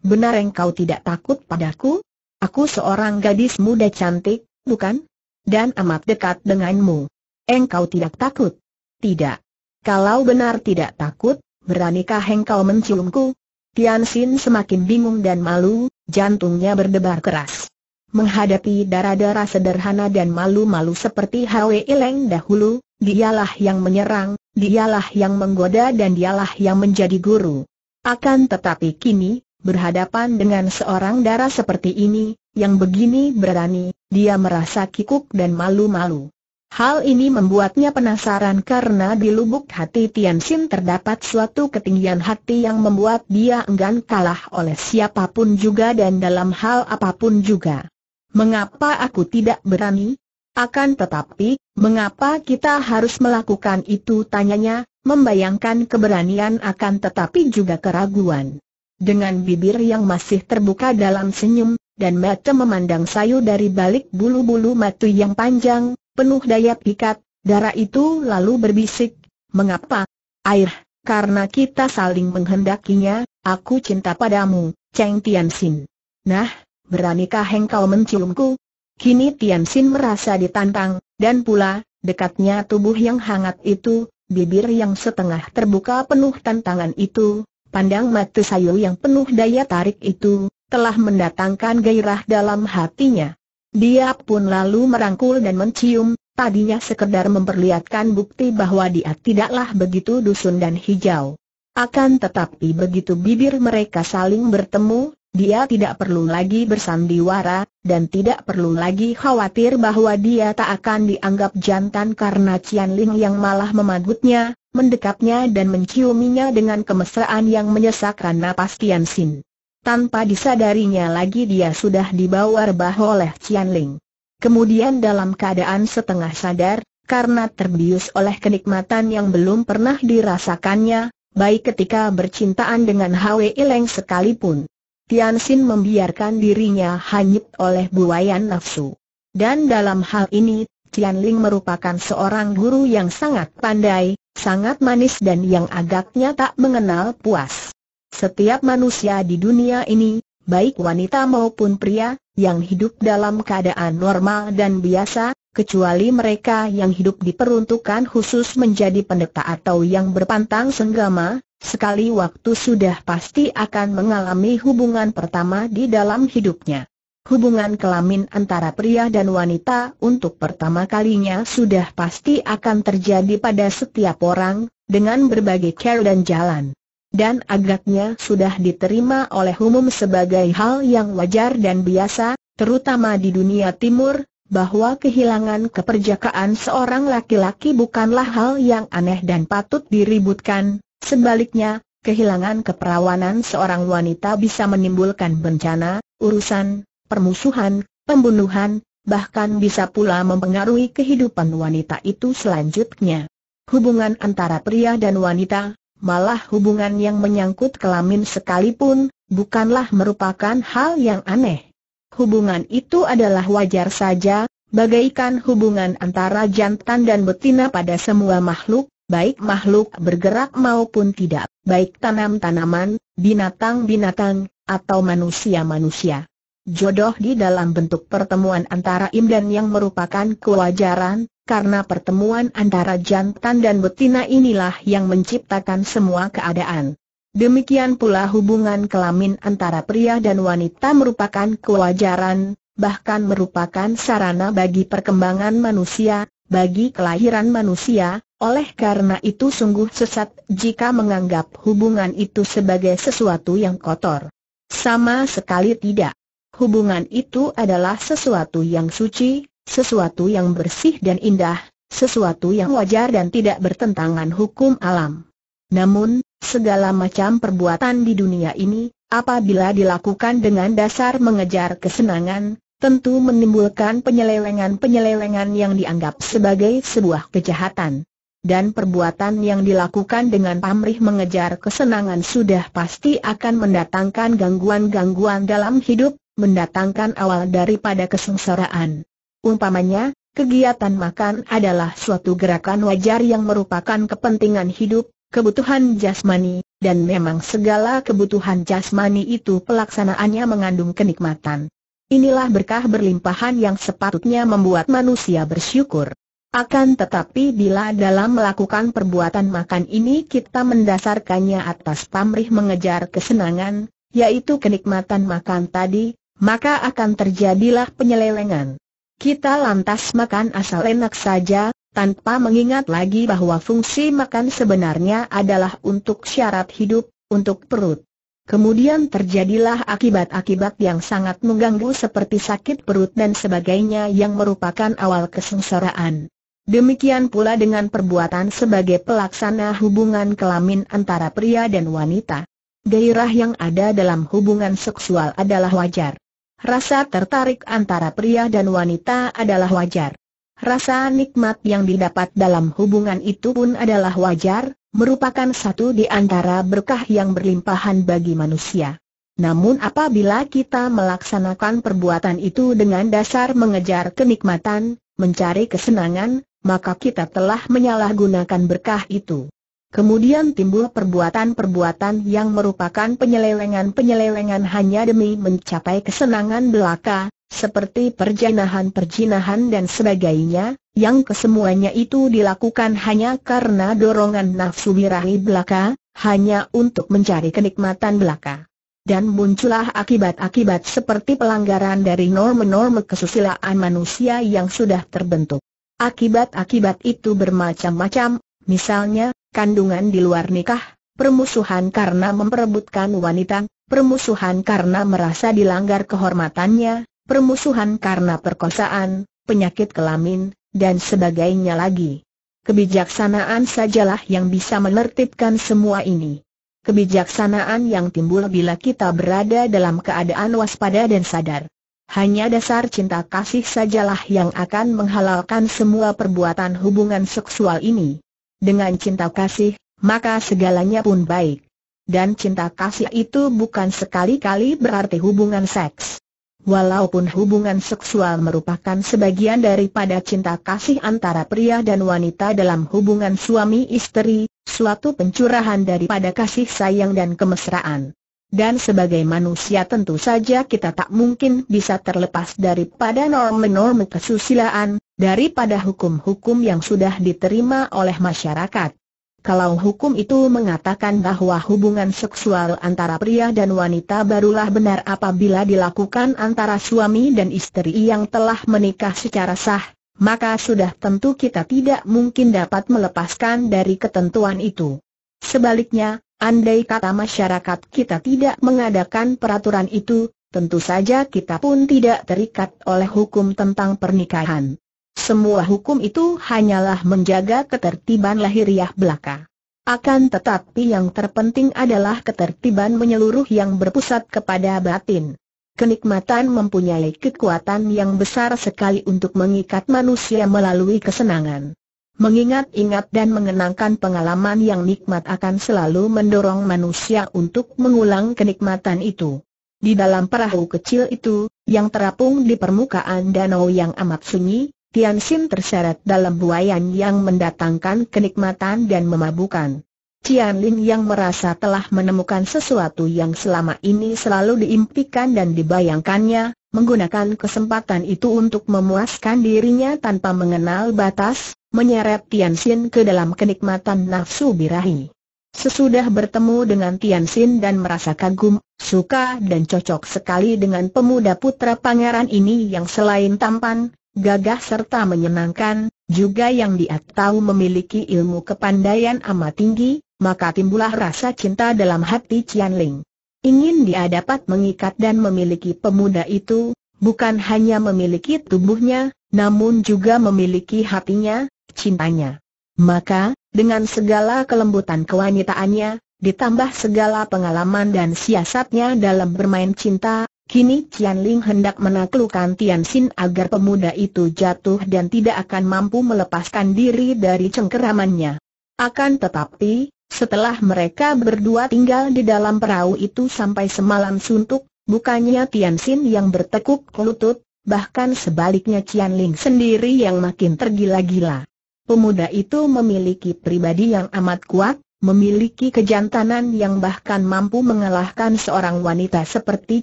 Benar engkau tidak takut padaku? Aku seorang gadis muda cantik, bukan? Dan amat dekat denganmu. Engkau tidak takut? Tidak. Kalau benar tidak takut, beranikah engkau menciumku? Tian Xin semakin bingung dan malu, jantungnya berdebar keras. Menghadapi darah-darah sederhana dan malu-malu seperti Hwe Ileng dahulu, dialah yang menyerang, dialah yang menggoda dan dialah yang menjadi guru. Akan tetapi kini, berhadapan dengan seorang darah seperti ini, yang begini berani, dia merasa kikuk dan malu-malu. Hal ini membuatnya penasaran karena di lubuk hati Tian Xin terdapat suatu ketinggian hati yang membuat dia enggan kalah oleh siapa pun juga dan dalam hal apa pun juga. Mengapa aku tidak berani? Akan tetapi, mengapa kita harus melakukan itu tanyanya, membayangkan keberanian akan tetapi juga keraguan. Dengan bibir yang masih terbuka dalam senyum, dan mata memandang sayu dari balik bulu-bulu matu yang panjang, penuh daya pikat, darah itu lalu berbisik, mengapa? Air, karena kita saling menghendakinya, aku cinta padamu, Cheng Tianxin. Nah, beranikah engkau menciumku? Kini Tianxin merasa ditantang, dan pula, dekatnya tubuh yang hangat itu, bibir yang setengah terbuka penuh tantangan itu, pandang mata sayu yang penuh daya tarik itu, telah mendatangkan gairah dalam hatinya. Dia pun lalu merangkul dan mencium, tadinya sekedar memperlihatkan bukti bahwa dia tidaklah begitu dusun dan hijau. Akan tetapi begitu bibir mereka saling bertemu, dia tidak perlu lagi bersandiwara, dan tidak perlu lagi khawatir bahwa dia tak akan dianggap jantan karena Cian Ling yang malah memadutnya, mendekapnya dan menciuminya dengan kemesraan yang menyesakkan napas Tian Sin. Tanpa disadarinya lagi dia sudah dibawa rebah oleh Cian Ling. Kemudian dalam keadaan setengah sadar, karena terbius oleh kenikmatan yang belum pernah dirasakannya, baik ketika bercintaan dengan Hwe Ileng sekalipun. Tian Sin membiarkan dirinya hanyut oleh buayan nafsu. Dan dalam hal ini, Tian Ling merupakan seorang guru yang sangat pandai, sangat manis dan yang agaknya tak mengenal puas. Setiap manusia di dunia ini, baik wanita maupun pria, yang hidup dalam keadaan normal dan biasa, kecuali mereka yang hidup diperuntukkan khusus menjadi pendeta atau yang berpantang senggama, sekali waktu sudah pasti akan mengalami hubungan pertama di dalam hidupnya. Hubungan kelamin antara pria dan wanita untuk pertama kalinya sudah pasti akan terjadi pada setiap orang, dengan berbagai care dan jalan. Dan agaknya sudah diterima oleh umum sebagai hal yang wajar dan biasa, terutama di dunia timur, bahwa kehilangan keperjakaan seorang laki-laki bukanlah hal yang aneh dan patut diributkan, Sebaliknya, kehilangan keperawanan seorang wanita bisa menimbulkan bencana, urusan, permusuhan, pembunuhan, bahkan bisa pula mempengaruhi kehidupan wanita itu selanjutnya. Hubungan antara pria dan wanita, malah hubungan yang menyangkut kelamin sekalipun, bukanlah merupakan hal yang aneh. Hubungan itu adalah wajar saja, bagaikan hubungan antara jantan dan betina pada semua makhluk, baik makhluk bergerak maupun tidak, baik tanam-tanaman, binatang-binatang, atau manusia-manusia. Jodoh di dalam bentuk pertemuan antara imdan yang merupakan kewajaran, karena pertemuan antara jantan dan betina inilah yang menciptakan semua keadaan. Demikian pula hubungan kelamin antara pria dan wanita merupakan kewajaran, bahkan merupakan sarana bagi perkembangan manusia, bagi kelahiran manusia, oleh karena itu sungguh sesat jika menganggap hubungan itu sebagai sesuatu yang kotor. Sama sekali tidak. Hubungan itu adalah sesuatu yang suci, sesuatu yang bersih dan indah, sesuatu yang wajar dan tidak bertentangan hukum alam. Namun, segala macam perbuatan di dunia ini, apabila dilakukan dengan dasar mengejar kesenangan, tentu menimbulkan penyelewengan-penyelewengan yang dianggap sebagai sebuah kejahatan. Dan perbuatan yang dilakukan dengan pamrih mengejar kesenangan sudah pasti akan mendatangkan gangguan-gangguan dalam hidup, mendatangkan awal daripada kesengsaraan. Umpamanya, kegiatan makan adalah suatu gerakan wajar yang merupakan kepentingan hidup, kebutuhan jasmani, dan memang segala kebutuhan jasmani itu pelaksanaannya mengandung kenikmatan. Inilah berkah berlimpahan yang sepatutnya membuat manusia bersyukur. Akan tetapi bila dalam melakukan perbuatan makan ini kita mendasarkannya atas pamrih mengejar kesenangan, yaitu kenikmatan makan tadi, maka akan terjadilah penyelewengan. Kita lantas makan asal enak saja, tanpa mengingat lagi bahwa fungsi makan sebenarnya adalah untuk syarat hidup, untuk perut. Kemudian terjadilah akibat-akibat yang sangat mengganggu seperti sakit perut dan sebagainya yang merupakan awal kesengsaraan. Demikian pula dengan perbuatan sebagai pelaksana hubungan kelamin antara pria dan wanita. Gairah yang ada dalam hubungan seksual adalah wajar. Rasa tertarik antara pria dan wanita adalah wajar. Rasa nikmat yang didapat dalam hubungan itu pun adalah wajar, merupakan satu di antara berkah yang berlimpahan bagi manusia. Namun apabila kita melaksanakan perbuatan itu dengan dasar mengejar kenikmatan, mencari kesenangan, maka kita telah menyalahgunakan berkah itu. Kemudian timbul perbuatan-perbuatan yang merupakan penyelewengan-penyelewengan hanya demi mencapai kesenangan belaka, seperti perjinahan-perjinahan dan sebagainya, yang kesemuanya itu dilakukan hanya karena dorongan nafsu birahi belaka, hanya untuk mencari kenikmatan belaka. dan muncullah akibat-akibat seperti pelanggaran dari norma-norma kesusilaan manusia yang sudah terbentuk. Akibat-akibat itu bermacam-macam, misalnya, kandungan di luar nikah, permusuhan karena memperebutkan wanita, permusuhan karena merasa dilanggar kehormatannya, permusuhan karena perkosaan, penyakit kelamin, dan sebagainya lagi. Kebijaksanaan sajalah yang bisa menertibkan semua ini kebijaksanaan yang timbul bila kita berada dalam keadaan waspada dan sadar. Hanya dasar cinta kasih sajalah yang akan menghalalkan semua perbuatan hubungan seksual ini. Dengan cinta kasih, maka segalanya pun baik. Dan cinta kasih itu bukan sekali-kali berarti hubungan seks. Walaupun hubungan seksual merupakan sebagian daripada cinta kasih antara pria dan wanita dalam hubungan suami istri, suatu pencurahan daripada kasih sayang dan kemesraan. Dan sebagai manusia tentu saja kita tak mungkin bisa terlepas daripada norma-norma kesusilaan, daripada hukum-hukum yang sudah diterima oleh masyarakat. Kalau hukum itu mengatakan bahwa hubungan seksual antara pria dan wanita barulah benar apabila dilakukan antara suami dan istri yang telah menikah secara sah, maka sudah tentu kita tidak mungkin dapat melepaskan dari ketentuan itu. Sebaliknya, andai kata masyarakat kita tidak mengadakan peraturan itu, tentu saja kita pun tidak terikat oleh hukum tentang pernikahan. Semua hukum itu hanyalah menjaga ketertiban lahiriah belaka. Akan tetapi yang terpenting adalah ketertiban menyeluruh yang berpusat kepada batin. Kenikmatan mempunyai kekuatan yang besar sekali untuk mengikat manusia melalui kesenangan. Mengingat-ingat dan mengenangkan pengalaman yang nikmat akan selalu mendorong manusia untuk mengulang kenikmatan itu. Di dalam perahu kecil itu, yang terapung di permukaan danau yang amat sunyi, Tian Sin terseret dalam buayan yang mendatangkan kenikmatan dan memabukan. Cian Ling yang merasa telah menemukan sesuatu yang selama ini selalu diimpikan dan dibayangkannya, menggunakan kesempatan itu untuk memuaskan dirinya tanpa mengenal batas, menyeret Tian Xin ke dalam kenikmatan nafsu birahi. Sesudah bertemu dengan Tian Xin dan merasa kagum, suka dan cocok sekali dengan pemuda putra pangeran ini yang selain tampan, gagah serta menyenangkan, juga yang dia tahu memiliki ilmu kepandaian amat tinggi, maka timbullah rasa cinta dalam hati Cian Ling. Ingin dia dapat mengikat dan memiliki pemuda itu, bukan hanya memiliki tubuhnya, namun juga memiliki hatinya, cintanya. Maka, dengan segala kelembutan kewanitaannya, ditambah segala pengalaman dan siasatnya dalam bermain cinta, kini Cian Ling hendak menaklukkan Tian Xin agar pemuda itu jatuh dan tidak akan mampu melepaskan diri dari cengkeramannya. Akan tetapi, setelah mereka berdua tinggal di dalam perahu itu sampai semalam suntuk, bukannya Tian Xin yang bertekuk lutut, bahkan sebaliknya Cian Ling sendiri yang makin tergila-gila. Pemuda itu memiliki pribadi yang amat kuat, memiliki kejantanan yang bahkan mampu mengalahkan seorang wanita seperti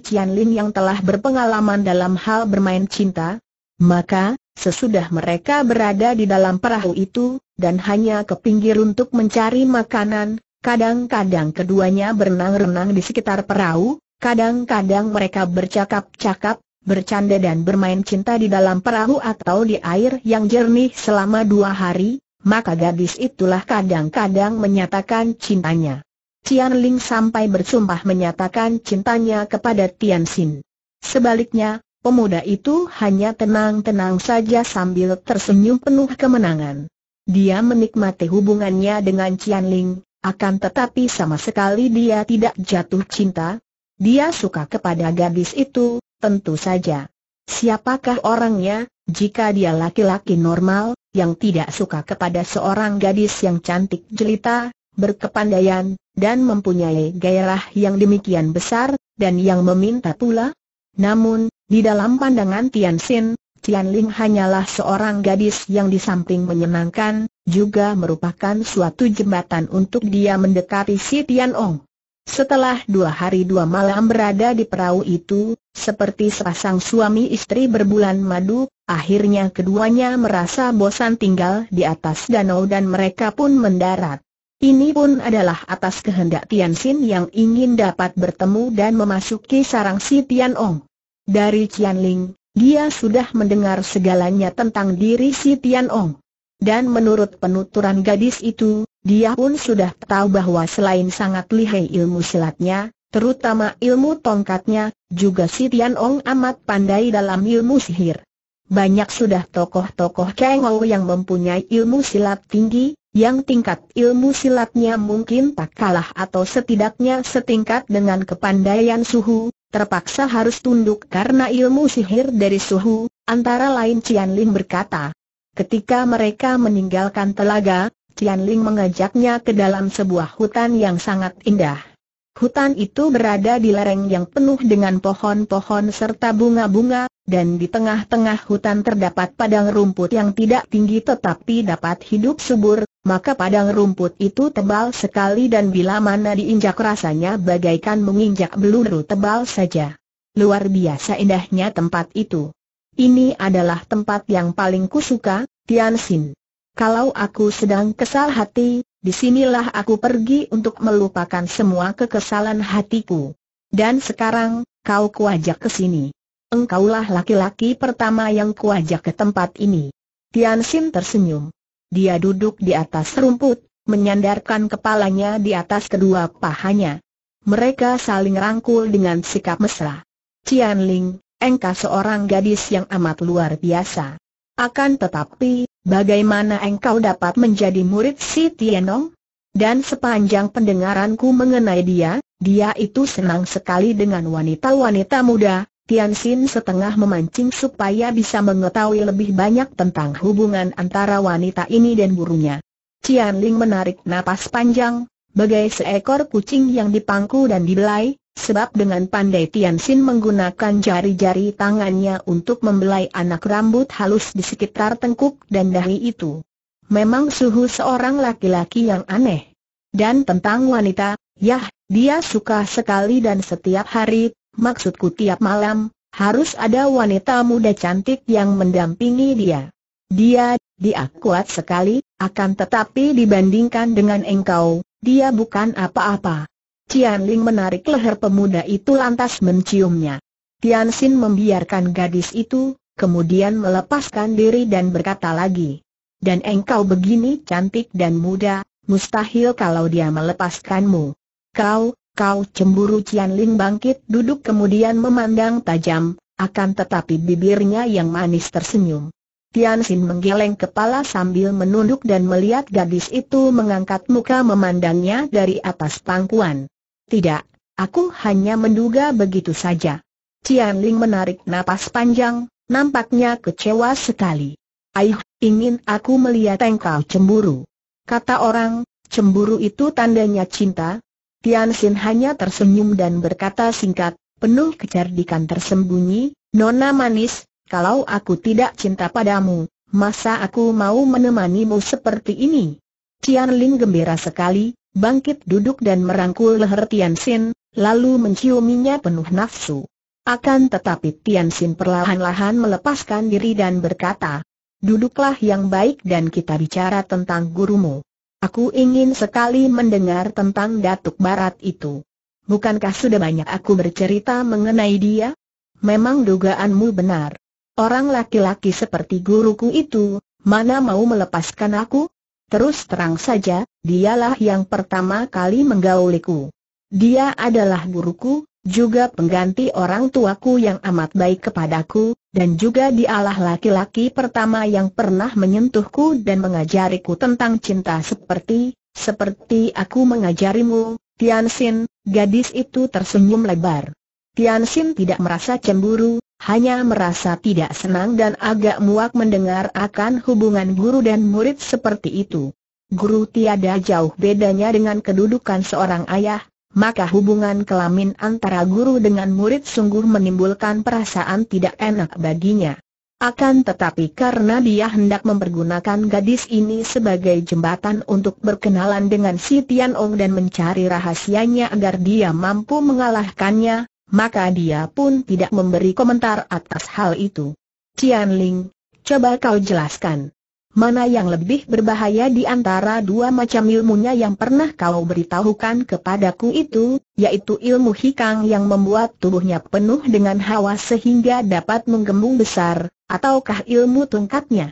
Cian Ling yang telah berpengalaman dalam hal bermain cinta. Maka, Sesudah mereka berada di dalam perahu itu, dan hanya ke pinggir untuk mencari makanan, kadang-kadang keduanya berenang-renang di sekitar perahu, kadang-kadang mereka bercakap-cakap, bercanda dan bermain cinta di dalam perahu atau di air yang jernih selama dua hari, maka gadis itulah kadang-kadang menyatakan cintanya. Cian Ling sampai bersumpah menyatakan cintanya kepada Tian Xin. Sebaliknya, Pemuda itu hanya tenang-tenang saja sambil tersenyum penuh kemenangan. Dia menikmati hubungannya dengan Cian Ling, akan tetapi sama sekali dia tidak jatuh cinta. Dia suka kepada gadis itu, tentu saja. Siapakah orangnya, jika dia laki-laki normal, yang tidak suka kepada seorang gadis yang cantik jelita, berkepandaian, dan mempunyai gairah yang demikian besar, dan yang meminta pula? Namun, di dalam pandangan Tian Xin, Tian Ling hanyalah seorang gadis yang di samping menyenangkan, juga merupakan suatu jembatan untuk dia mendekati si Tian Ong. Setelah dua hari dua malam berada di perahu itu, seperti sepasang suami istri berbulan madu, akhirnya keduanya merasa bosan tinggal di atas danau dan mereka pun mendarat. Ini pun adalah atas kehendak Tian Xin yang ingin dapat bertemu dan memasuki sarang si Tian Ong. Dari Cian Ling, dia sudah mendengar segalanya tentang diri si Tian Ong. Dan menurut penuturan gadis itu, dia pun sudah tahu bahwa selain sangat lihai ilmu silatnya, terutama ilmu tongkatnya, juga si Tian Ong amat pandai dalam ilmu sihir. Banyak sudah tokoh-tokoh Kengou yang mempunyai ilmu silat tinggi, yang tingkat ilmu silatnya mungkin tak kalah atau setidaknya setingkat dengan kepandaian suhu, terpaksa harus tunduk karena ilmu sihir dari suhu, antara lain Cian Ling berkata. Ketika mereka meninggalkan telaga, Cian Ling mengajaknya ke dalam sebuah hutan yang sangat indah. Hutan itu berada di lereng yang penuh dengan pohon-pohon serta bunga-bunga, dan di tengah-tengah hutan terdapat padang rumput yang tidak tinggi tetapi dapat hidup subur, maka padang rumput itu tebal sekali dan bila mana diinjak rasanya bagaikan menginjak beluru tebal saja. Luar biasa indahnya tempat itu. Ini adalah tempat yang paling kusuka, Tian Xin. Kalau aku sedang kesal hati, di sinilah aku pergi untuk melupakan semua kekesalan hatiku. Dan sekarang, kau kuajak ke sini. Engkaulah laki-laki pertama yang kuajak ke tempat ini. Tian Xin tersenyum. Dia duduk di atas rumput, menyandarkan kepalanya di atas kedua pahanya. Mereka saling rangkul dengan sikap mesra. Cian Ling, engkau seorang gadis yang amat luar biasa. Akan tetapi, bagaimana engkau dapat menjadi murid si Tianong? Dan sepanjang pendengaranku mengenai dia, dia itu senang sekali dengan wanita-wanita muda, Tian Xin setengah memancing supaya bisa mengetahui lebih banyak tentang hubungan antara wanita ini dan gurunya. Cian Ling menarik napas panjang, bagai seekor kucing yang dipangku dan dibelai, sebab dengan pandai Tian Xin menggunakan jari-jari tangannya untuk membelai anak rambut halus di sekitar tengkuk dan dahi itu. Memang suhu seorang laki-laki yang aneh. Dan tentang wanita, yah, dia suka sekali dan setiap hari maksudku tiap malam, harus ada wanita muda cantik yang mendampingi dia. Dia, dia kuat sekali, akan tetapi dibandingkan dengan engkau, dia bukan apa-apa. Cian Ling menarik leher pemuda itu lantas menciumnya. Tian Xin membiarkan gadis itu, kemudian melepaskan diri dan berkata lagi. Dan engkau begini cantik dan muda, mustahil kalau dia melepaskanmu. Kau, Kau cemburu Cian Ling bangkit duduk kemudian memandang tajam, akan tetapi bibirnya yang manis tersenyum. Tian Xin menggeleng kepala sambil menunduk dan melihat gadis itu mengangkat muka memandangnya dari atas pangkuan. Tidak, aku hanya menduga begitu saja. Cian Ling menarik napas panjang, nampaknya kecewa sekali. Aih, ingin aku melihat engkau cemburu. Kata orang, cemburu itu tandanya cinta, Tian Xin hanya tersenyum dan berkata singkat, penuh kecerdikan tersembunyi, Nona manis, kalau aku tidak cinta padamu, masa aku mau menemanimu seperti ini? Tian Ling gembira sekali, bangkit duduk dan merangkul leher Tian Xin, lalu menciuminya penuh nafsu. Akan tetapi Tian Xin perlahan-lahan melepaskan diri dan berkata, Duduklah yang baik dan kita bicara tentang gurumu. Aku ingin sekali mendengar tentang Datuk Barat itu. Bukankah sudah banyak aku bercerita mengenai dia? Memang dugaanmu benar. Orang laki-laki seperti guruku itu, mana mau melepaskan aku? Terus terang saja, dialah yang pertama kali menggauliku. Dia adalah guruku, juga pengganti orang tuaku yang amat baik kepadaku, dan juga dialah laki-laki pertama yang pernah menyentuhku dan mengajariku tentang cinta seperti, seperti aku mengajarimu, Tian Xin, gadis itu tersenyum lebar. Tian Xin tidak merasa cemburu, hanya merasa tidak senang dan agak muak mendengar akan hubungan guru dan murid seperti itu. Guru tiada jauh bedanya dengan kedudukan seorang ayah, maka hubungan kelamin antara guru dengan murid sungguh menimbulkan perasaan tidak enak baginya. Akan tetapi karena dia hendak mempergunakan gadis ini sebagai jembatan untuk berkenalan dengan si Tian Ong dan mencari rahasianya agar dia mampu mengalahkannya, maka dia pun tidak memberi komentar atas hal itu. Tian Ling, coba kau jelaskan. Mana yang lebih berbahaya di antara dua macam ilmunya yang pernah kau beritahukan kepadaku itu, yaitu ilmu hikang yang membuat tubuhnya penuh dengan hawa sehingga dapat menggembung besar, ataukah ilmu tongkatnya?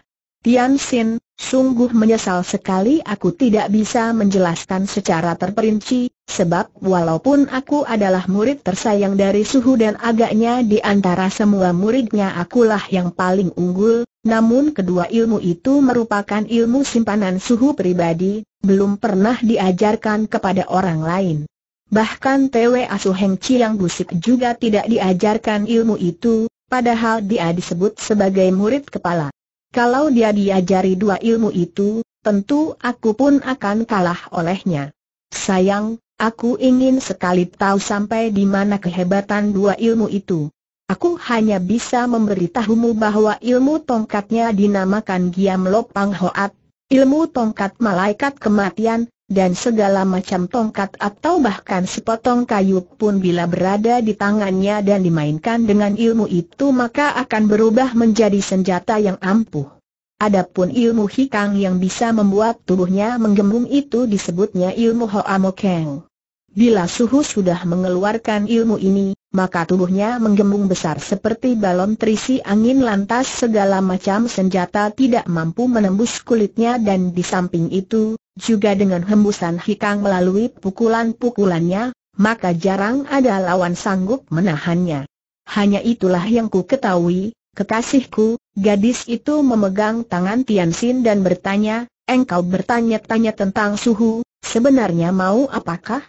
Tian Xin, sungguh menyesal sekali aku tidak bisa menjelaskan secara terperinci, sebab walaupun aku adalah murid tersayang dari suhu dan agaknya di antara semua muridnya akulah yang paling unggul, namun kedua ilmu itu merupakan ilmu simpanan suhu pribadi, belum pernah diajarkan kepada orang lain. Bahkan Tewe Asuh Heng Chiang Busik juga tidak diajarkan ilmu itu, padahal dia disebut sebagai murid kepala. Kalau dia diajari dua ilmu itu, tentu aku pun akan kalah olehnya. Sayang, aku ingin sekali tahu sampai di mana kehebatan dua ilmu itu. Aku hanya bisa memberitahumu bahwa ilmu tongkatnya dinamakan Giam Lopang Hoat, ilmu tongkat malaikat kematian, dan segala macam tongkat atau bahkan sepotong kayu pun bila berada di tangannya dan dimainkan dengan ilmu itu maka akan berubah menjadi senjata yang ampuh. Adapun ilmu hikang yang bisa membuat tubuhnya menggembung itu disebutnya ilmu Hoa Mokeng. Bila suhu sudah mengeluarkan ilmu ini, maka tubuhnya menggembung besar seperti balon terisi angin lantas segala macam senjata tidak mampu menembus kulitnya dan di samping itu, juga dengan hembusan hikang melalui pukulan-pukulannya, maka jarang ada lawan sanggup menahannya. Hanya itulah yang ku ketahui, kekasihku, gadis itu memegang tangan Tiansin dan bertanya, engkau bertanya-tanya tentang suhu, sebenarnya mau apakah?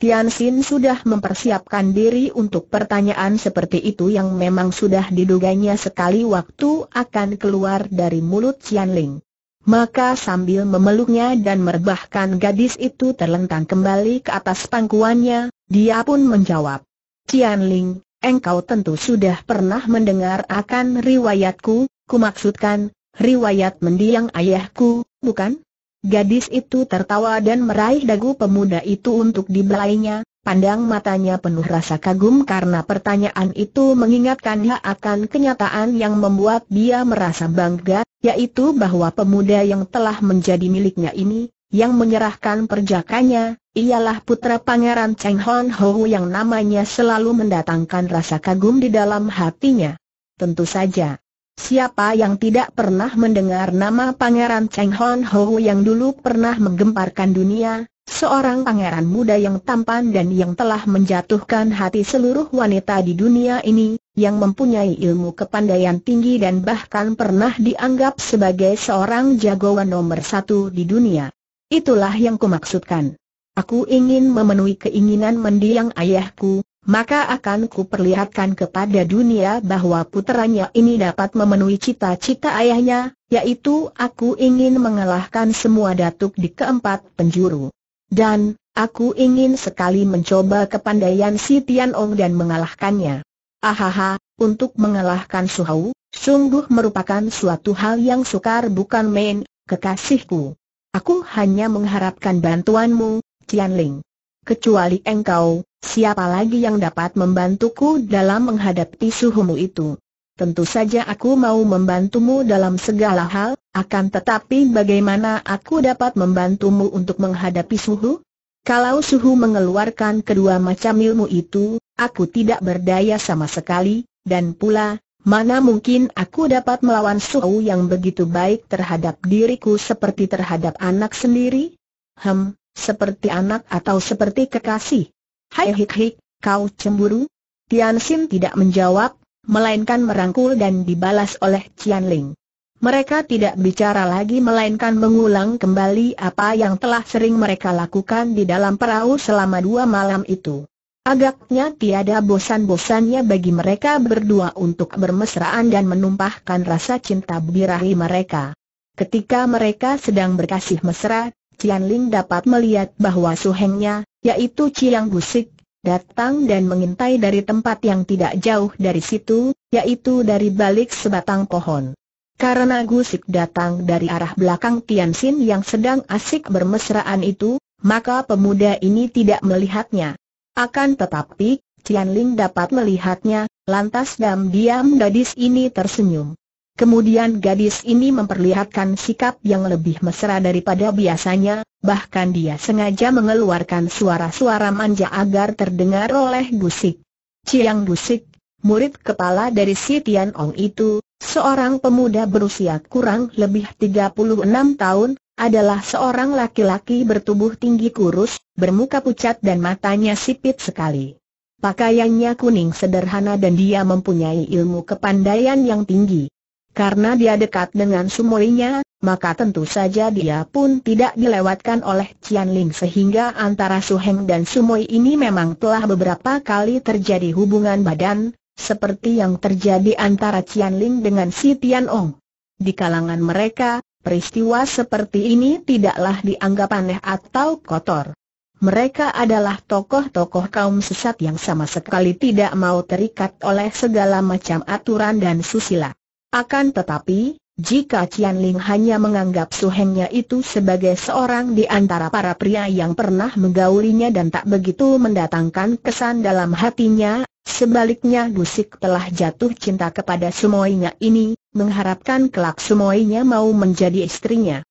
Tiansin sudah mempersiapkan diri untuk pertanyaan seperti itu yang memang sudah diduganya sekali waktu akan keluar dari mulut Ling. Maka sambil memeluknya dan merebahkan gadis itu terlentang kembali ke atas pangkuannya, dia pun menjawab. Cian Ling, engkau tentu sudah pernah mendengar akan riwayatku, kumaksudkan, riwayat mendiang ayahku, bukan? Gadis itu tertawa dan meraih dagu pemuda itu untuk dibelainya, pandang matanya penuh rasa kagum karena pertanyaan itu mengingatkannya akan kenyataan yang membuat dia merasa bangga, yaitu bahwa pemuda yang telah menjadi miliknya ini, yang menyerahkan perjakanya, ialah putra Pangeran Cheng Hon Ho yang namanya selalu mendatangkan rasa kagum di dalam hatinya. Tentu saja, Siapa yang tidak pernah mendengar nama Pangeran Cheng Hon Ho yang dulu pernah menggemparkan dunia, seorang pangeran muda yang tampan dan yang telah menjatuhkan hati seluruh wanita di dunia ini, yang mempunyai ilmu kepandaian tinggi dan bahkan pernah dianggap sebagai seorang jagoan nomor satu di dunia. Itulah yang kumaksudkan. Aku ingin memenuhi keinginan mendiang ayahku, maka akan kuperlihatkan kepada dunia bahwa puteranya ini dapat memenuhi cita-cita ayahnya, yaitu aku ingin mengalahkan semua datuk di keempat penjuru. Dan, aku ingin sekali mencoba kepandaian si Tian Ong dan mengalahkannya. Ahaha, untuk mengalahkan Suhau, sungguh merupakan suatu hal yang sukar bukan main, kekasihku. Aku hanya mengharapkan bantuanmu, Tian Ling. Kecuali engkau, siapa lagi yang dapat membantuku dalam menghadapi suhumu itu? Tentu saja aku mau membantumu dalam segala hal, akan tetapi bagaimana aku dapat membantumu untuk menghadapi suhu? Kalau suhu mengeluarkan kedua macam ilmu itu, aku tidak berdaya sama sekali, dan pula, mana mungkin aku dapat melawan suhu yang begitu baik terhadap diriku seperti terhadap anak sendiri? Hem, seperti anak atau seperti kekasih? Hai hik hik, kau cemburu? Tian Sim tidak menjawab, melainkan merangkul dan dibalas oleh Cian Ling. Mereka tidak bicara lagi melainkan mengulang kembali apa yang telah sering mereka lakukan di dalam perahu selama dua malam itu. Agaknya tiada bosan-bosannya bagi mereka berdua untuk bermesraan dan menumpahkan rasa cinta birahi mereka. Ketika mereka sedang berkasih mesra, Cian Ling dapat melihat bahwa suhengnya, yaitu Ciang Busik, datang dan mengintai dari tempat yang tidak jauh dari situ, yaitu dari balik sebatang pohon. Karena Gusik datang dari arah belakang Tian Sin yang sedang asik bermesraan itu, maka pemuda ini tidak melihatnya. Akan tetapi, Cian Ling dapat melihatnya, lantas diam-diam gadis ini tersenyum. Kemudian gadis ini memperlihatkan sikap yang lebih mesra daripada biasanya, bahkan dia sengaja mengeluarkan suara-suara manja agar terdengar oleh Gusik. Ciang Gusik, murid kepala dari si Tian Ong itu, seorang pemuda berusia kurang lebih 36 tahun, adalah seorang laki-laki bertubuh tinggi kurus, bermuka pucat dan matanya sipit sekali. Pakaiannya kuning sederhana dan dia mempunyai ilmu kepandaian yang tinggi. Karena dia dekat dengan sumoinya, maka tentu saja dia pun tidak dilewatkan oleh Cian Ling sehingga antara Suheng dan Sumoi ini memang telah beberapa kali terjadi hubungan badan, seperti yang terjadi antara Cian Ling dengan si Tian Ong. Di kalangan mereka, peristiwa seperti ini tidaklah dianggap aneh atau kotor. Mereka adalah tokoh-tokoh kaum sesat yang sama sekali tidak mau terikat oleh segala macam aturan dan susila. Akan tetapi, jika Cian Ling hanya menganggap suhengnya itu sebagai seorang di antara para pria yang pernah menggaulinya dan tak begitu mendatangkan kesan dalam hatinya, sebaliknya Gusik telah jatuh cinta kepada sumoinya ini, mengharapkan kelak sumoinya mau menjadi istrinya.